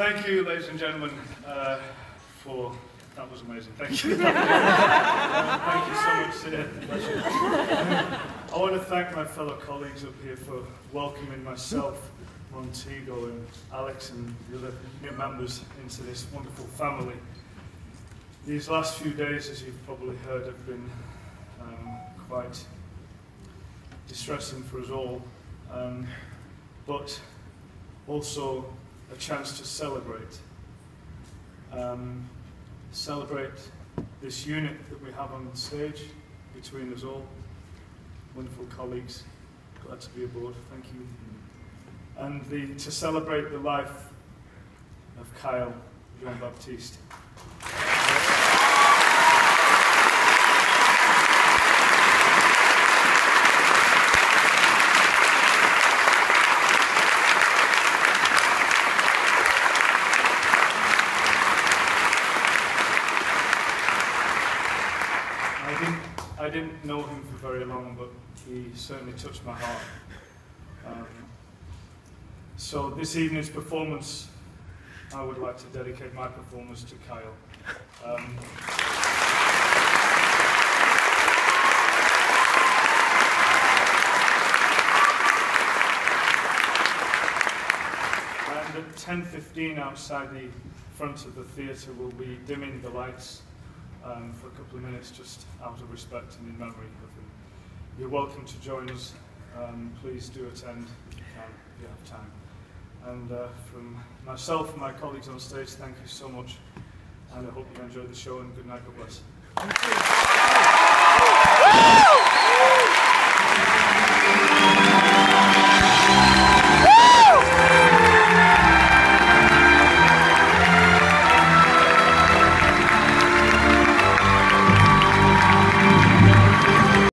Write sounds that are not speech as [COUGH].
Thank you, ladies and gentlemen, uh, for that was amazing. Thank you. [LAUGHS] uh, thank you so much. Pleasure. I want to thank my fellow colleagues up here for welcoming myself, Montego, and Alex, and the other new members into this wonderful family. These last few days, as you've probably heard, have been um, quite distressing for us all, um, but also a chance to celebrate. Um, celebrate this unit that we have on stage between us all. Wonderful colleagues, glad to be aboard, thank you. And the, to celebrate the life of Kyle Jean Baptiste. I didn't know him for very long, but he certainly touched my heart. Um, so this evening's performance, I would like to dedicate my performance to Kyle. Um, and at 10.15 outside the front of the theatre, we'll be dimming the lights um, for a couple of minutes just out of respect and in memory of him. You're welcome to join us. Um, please do attend if you can, if you have time. And uh, from myself and my colleagues on stage, thank you so much. And I hope you enjoyed the show and good night, God bless.